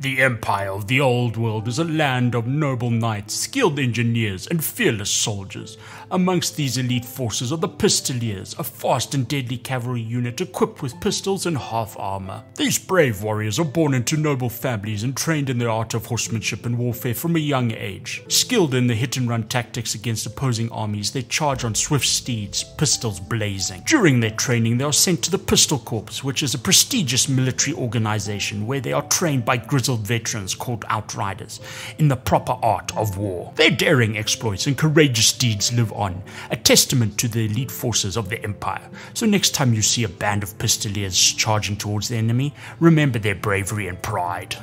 The Empire of the Old World is a land of noble knights, skilled engineers, and fearless soldiers. Amongst these elite forces are the Pistoliers, a fast and deadly cavalry unit equipped with pistols and half armor. These brave warriors are born into noble families and trained in the art of horsemanship and warfare from a young age. Skilled in the hit and run tactics against opposing armies, they charge on swift steeds, pistols blazing. During their training, they are sent to the Pistol Corps, which is a prestigious military organization where they are trained by grizzled veterans called Outriders in the proper art of war. Their daring exploits and courageous deeds live on, a testament to the elite forces of the Empire. So next time you see a band of pistoliers charging towards the enemy, remember their bravery and pride.